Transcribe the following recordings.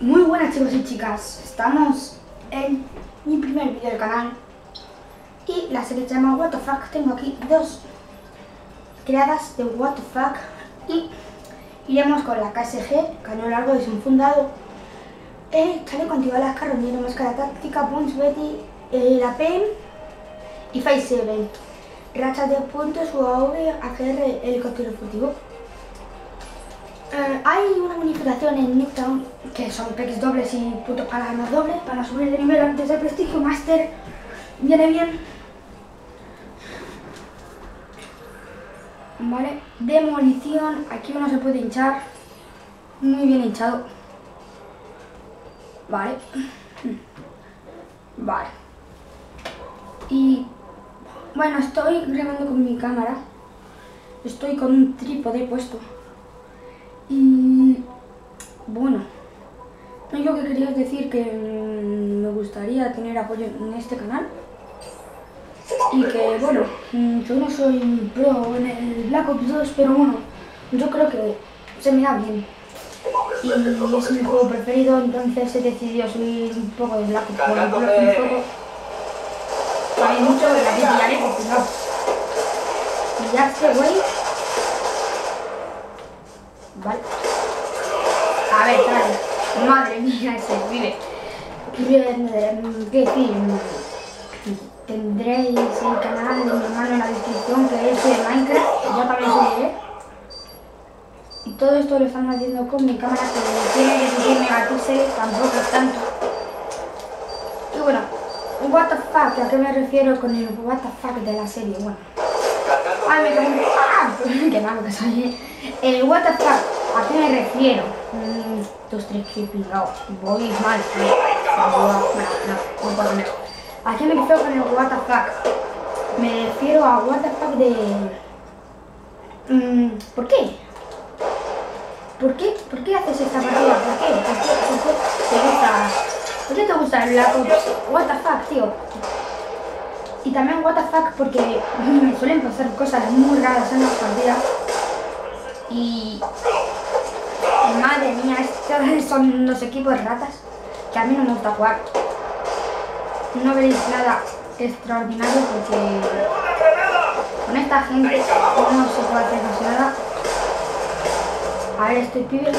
Muy buenas chicos y chicas, estamos en mi primer vídeo del canal. Y la serie se llama What the Fuck. Tengo aquí dos creadas de What the Fuck. Y iremos con la KSG, cañón largo desenfundado, el chaleco antibalas, carronero, máscara táctica, punch, Betty, eh, la PM y Phase 7, racha de puntos, UAV, AGR, helicóptero furtivo. Eh, hay una bonificación en Newtown que son packs dobles y puntos para ganar doble para subir de nivel antes del prestigio master. Viene bien. Vale, demolición. Aquí uno se puede hinchar. Muy bien hinchado. Vale. Vale. Y bueno, estoy grabando con mi cámara. Estoy con un trípode puesto. Y bueno, único que quería decir que mm, me gustaría tener apoyo en este canal. Y que bueno, mm, yo no soy pro en el Black Ops 2, pero bueno, yo creo que se me da bien. Y es mi juego preferido, entonces he decidido subir un poco de Black Ops. Bueno, un poco, un poco. Hay mucho de la que pillaré porque no. Y ya este güey Vale. A ver. Madre mía, ese vive. ¿Qué decir? Tendréis el canal de mi hermano en la descripción que es de Minecraft. Yo también subiré. Y todo esto lo estamos haciendo con mi cámara que tiene 16 megapíxeles, tampoco es tanto. Y bueno, what the fuck, ¿a qué me refiero con el what the fuck de la serie? Bueno. Ay, me cago ¡Ah! Qué malo que soy. El what the fuck, ¿a qué me refiero? Mm, dos, tres, qué pingao. Voy mal. No, no, no, no poner. ¿A qué me refiero con el what the fuck? Me refiero a what the fuck de... Mm, ¿Por qué? ¿Por qué? ¿Por qué haces esta partida? ¿Por qué? ¿Por qué? ¿Por qué te gusta? ¿Por qué te gusta el Black Ops? What the fuck, tío. Y también fuck porque me suelen pasar cosas muy raras en las partidas. Y... Madre mía, estos son los equipos ratas que a mí no me gusta jugar. No veréis nada extraordinario porque con esta gente no se puede hacer casi nada. A ver, estoy pibe.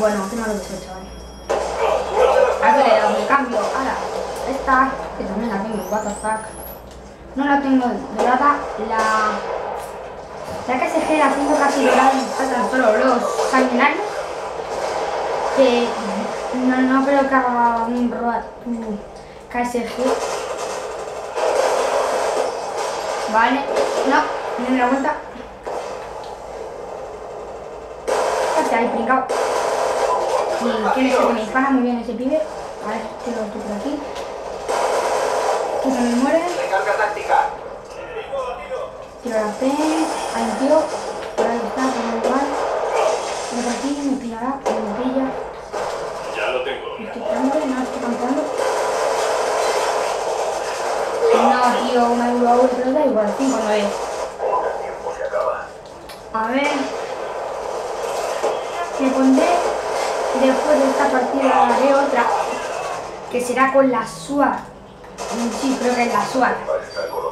Bueno, no lo deshecho, vale. A ver, el cambio. Ahora, esta, que también la tengo, what the fuck. No la tengo dorada, la... La KSG la tengo casi dorada, me faltan solo los sanguinarios. Que no, no creo que haga un KSG. Vale, no, me la vuelta. Casi ahí, pringao. Y quién que me dispara muy bien ese pibe. A ver, tiro esto por aquí. Me muere. Recarga táctica. Tiro la P. Hay un tío. Por ahí está, por el lugar. Viene por aquí, me pillará, me pilla. Ya lo tengo. Me estoy pegando, no estoy campeando. No, tío, una UAV, pero da igual, 5 9. El tiempo se acaba. A ver. Me pondré después de esta partida haré otra que será con la SWAT. Sí, creo que es la SWAT.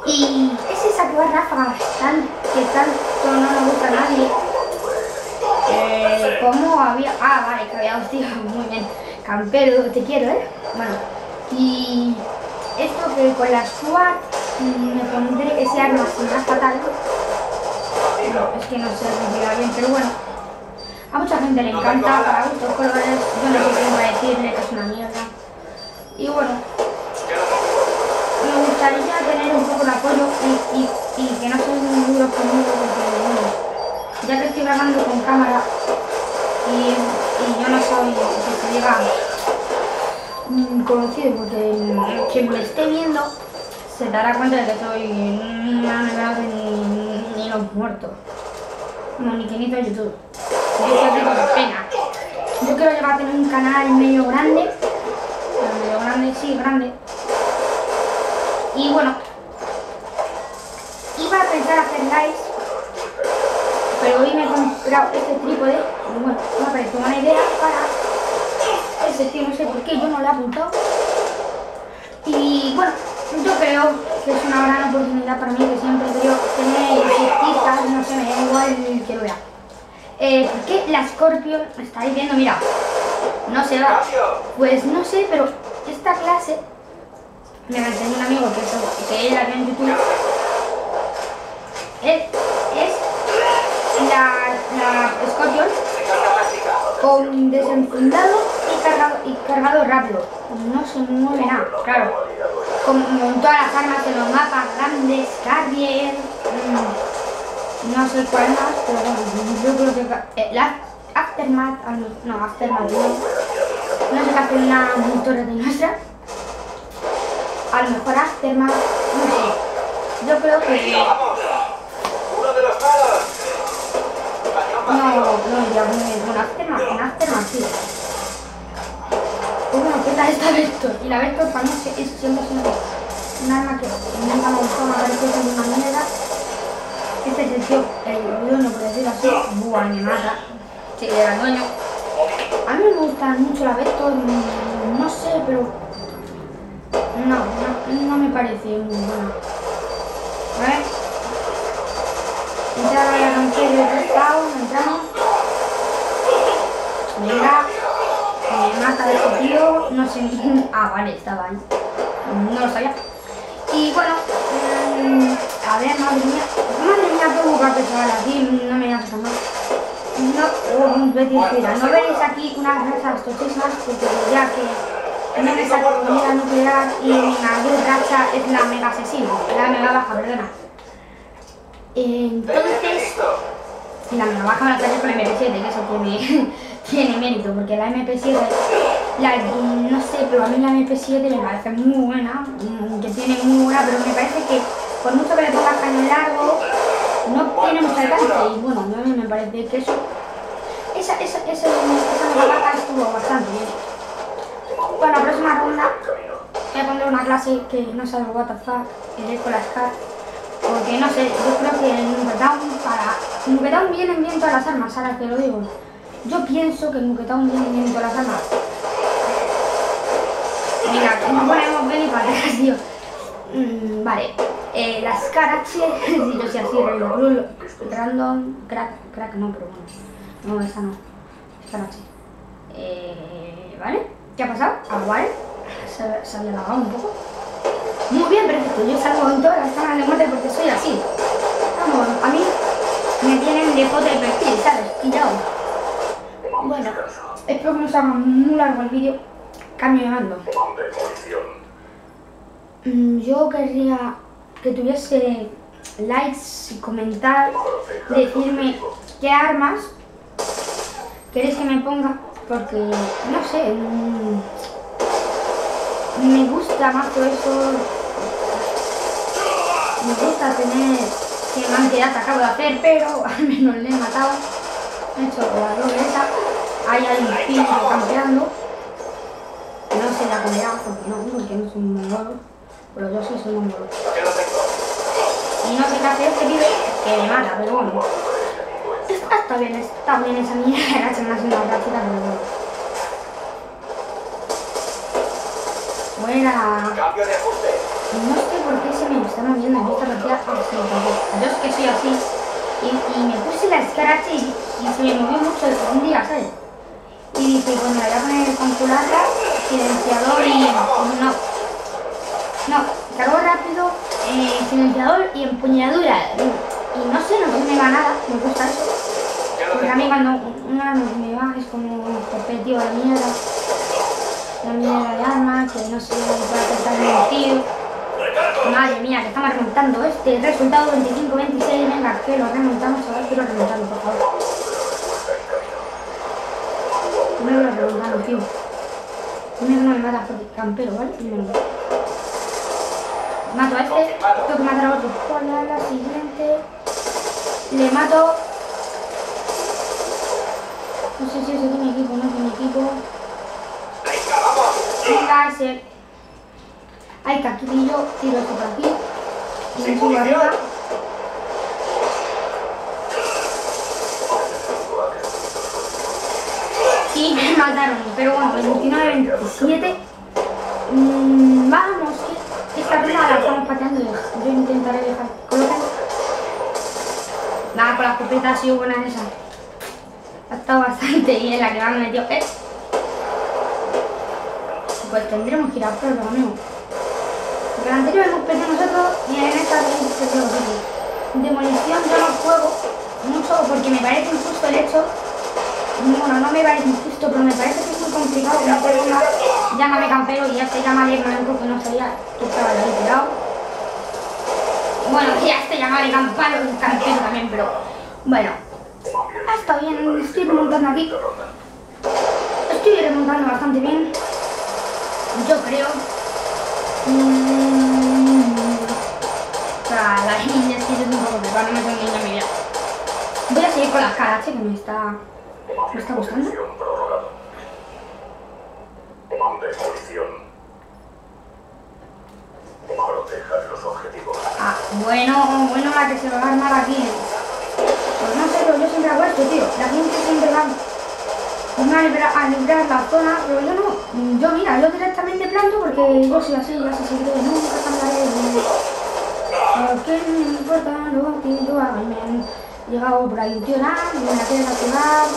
Y es esa que va tan, que tanto no nos gusta a nadie. Eh, ¿Cómo había? Ah, vale, que había hostia, muy bien. Campero, te quiero, ¿eh? Bueno, y esto que con la SWAT me pondré ese arma sin más fatal. No, es que no sé si bien, pero bueno. A mucha gente le encanta, para gustos colores, yo no sé qué decirle que es una mierda. Y bueno, gustaría tener un poco de apoyo y, y, y que no sean muy duros conmigo porque ya que estoy grabando con cámara y, y yo no soy, que se diga, mm, conocido porque quien me esté viendo se dará cuenta de que soy una nevada ni, ni los muertos. No, ni que ni de YouTube. Yo soy de pena. Yo quiero llegar a tener un canal medio grande. Medio grande, sí, grande. Y bueno, iba a pensar hacer lives, pero hoy me he comprado este trípode y bueno, me parece buena idea para ese tío, no sé por qué, yo no le he apuntado. Y bueno, yo creo que es una gran oportunidad para mí, que siempre creo tener citas, no sé, me da igual que lo vea. Eh, ¿Por qué la Scorpion estáis viendo? Mira, no se va. Pues no sé, pero esta clase me enseñó un amigo que, eso- que él la vio en YouTube. Es la, la Scorpion con desenfundado y cargado, y cargado rápido. No se mueve nada, claro. Como todas las armas en los mapas grandes, Carrier, mm, no sé cuál más, pero bueno, yo creo que eh, la Aftermath, ah, no, Aftermath no. No sé qué hace una torre de nuestra. A lo mejor Aftermath, no sé. Yo creo que. ¡Uno de! Cañón no, no bien con Aftermath, con Aftermath sí. Pues bueno, ¿qué tal esta Vector? Y la Vector para mí es, siempre es una, un arma que nunca me gustó, parece que es una mierda. Este es el tío, el dueño, por decirlo así, buah, me mata. Sí, era el dueño. A mí me gusta mucho la Vector, no sé, pero no, no, no me parece muy buena. A ver. Entrar a la romper el pescado, entramos. Venga. Me mata ese tío. No sé. Ah, vale, estaba ahí. No lo sabía. Y bueno, mm, a ver, madre mía. Madre mía, qué bucaque chaval aquí. No me hagas mal. No, Betty Espera, no veréis aquí unas razas tochísimas porque ya que es la mega asesina, la mega baja, perdona. Entonces, la mega baja me la saqué con la MP7, que eso tiene, tiene mérito, porque la MP7, la, no sé, pero a mí la MP7 me parece muy buena, mm, que tiene muy buena, pero me parece que por mucho que le pongas caño largo, no tiene mucho alcance, y bueno, a mí me parece que eso, esa, esa, esa, esa mega baja estuvo bastante bien. Bueno, la próxima ronda voy a poner una clase que no sabe what the fuck, iré con la SCAR, porque no sé, yo creo que en Nuketown para... Nuketown vienen bien todas las armas, ahora que lo digo. Yo pienso que en Nuketown vienen bien todas las armas. Mira, que no ponemos Benny para atrás, tío. Mm, vale, eh, la SCAR H, si yo soy así, Rule, Random, Crack, Crack no, pero bueno. No, esa no. H. Eh, ¿Vale? ¿Qué ha pasado? Vale. Se, se había lavado un poco. Muy bien, perfecto. Yo salgo en todas las zonas de muerte porque soy así. Vamos, a mí me tienen de foto de perfil, ¿sabes? Pillado. Bueno, espero que no se haga muy largo el vídeo. Cambio de mando. Mm, Yo querría que tuviese likes y comentar, decirme qué armas queréis que me ponga, porque no sé, mm, me gusta más todo eso, me gusta tener que me han quedado acabo de hacer, pero al menos le he matado, he hecho la doble esa, ahí hay un pin campeando, no se la comerá, porque no, porque no soy un mongolo, pero yo sí soy un mongolo. Y no sé qué hace este que me mata, pero bueno. Está, bien, está bien esa mierda, era más una gráfica, pero bueno. Voy a ir a... Cambio de ajuste. No sé por qué se me está moviendo en esta partida así, yo es que soy así. Y, y me puse la escarache y, y se me movió mucho un día, ¿sabes? Y dije, bueno, voy a poner calculadora, silenciador y... no. No, cargo rápido, eh, silenciador y empuñadura. Y, y no sé, no me va nada, me gusta eso. ¿Qué lo Porque a mí cuando un arma que me va es como un tío de mierda. La mierda de arma, que no sé, puede acertar un tiro. Madre mía, que estamos remontando este resultado 25-26. Venga, que lo remontamos, ahora quiero remontarlo, por favor. Primero lo remontamos, tío. Primero no me matas porque campero, ¿vale? Primero. Mato a este, tengo que matar a otro. ¿Cuál es la siguiente? Le mato. No sé si ese tiene equipo o no tiene equipo. Venga, vamos. Venga, ese. Hay yo tiro esto por aquí. Y me subo arriba. y me mataron. Pero bueno, 29-27. Mm, vamos, que esta ronda la estamos pateando. Yo intentaré dejar. Coloca. Nada, con la escopeta ha sido buena esa. Estado bastante bien la que me han metido. Eh. Pues tendremos que ir a prueba, amigo. Porque la anterior hemos perdido nosotros y en esta. Demolición yo no juego mucho porque me parece injusto el hecho. Bueno, no me parece injusto, pero me parece que es muy complicado que no llámame campero y ya se llama de blanco que no sabía que estaba ahí tirado. Bueno, ya se llama campero, campero también, pero bueno. Estado bien, estoy remontando aquí. Estoy remontando bastante bien. Yo creo. Mm, sea, la niña es que yo poco pero no me tengo niña mi vida. Voy a seguir con las caras, que me está. me está gustando. Ah, bueno, bueno la que se va a armar aquí. Pues no sé, pero yo siempre hago esto, tío. La gente siempre va a librar, la zona, pero yo no. Yo mira, yo directamente planto porque yo soy así, ya se sigue, nunca cambiaré de... No me importa lo que yo haga. Me han llegado por ahí un tío, nada, me la quiere activar.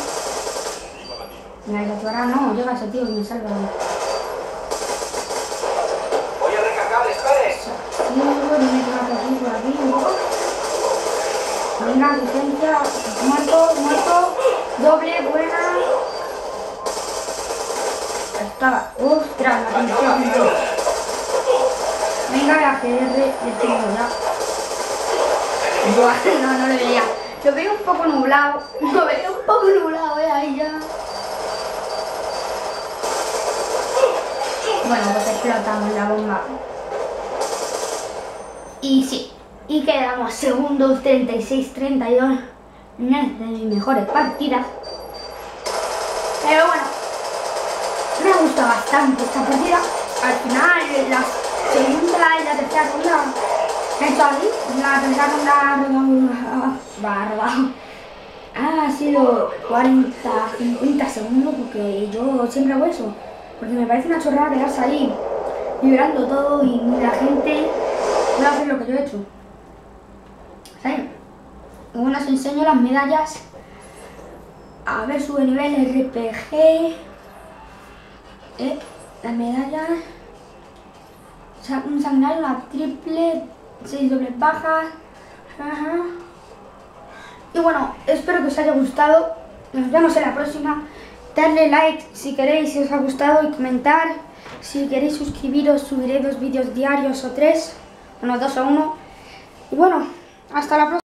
Me la desactivará, no, llega ese tío y me salva. Venga, asistencia, muerto, muerto, doble, buena. Estaba, ostras, la atención. Venga, la GR, estoy ya. No, no lo veía. Lo veo un poco nublado, lo veo un poco nublado, eh, ahí ya. Bueno, pues explotamos la bomba. Y sí, y quedamos segundos 36-32. Una de mis mejores partidas. Pero bueno, me gusta bastante esta partida. Al final, la segunda y la tercera ronda hecho ahí. La tercera ronda barba. Ha sido 40, 50 segundos porque yo siempre hago eso. Porque me parece una chorrada quedarse ahí liberando todo y la gente no hace lo que yo he hecho. Bueno, os enseño las medallas. A ver, sube nivel RPG. Eh, las medallas. Un sangrario, una triple, seis dobles bajas. Ajá. Y bueno, espero que os haya gustado. Nos vemos en la próxima. Darle like si queréis, si os ha gustado y comentar. Si queréis suscribiros, subiré dos vídeos diarios o tres. Bueno, dos o uno. Y bueno, hasta la próxima.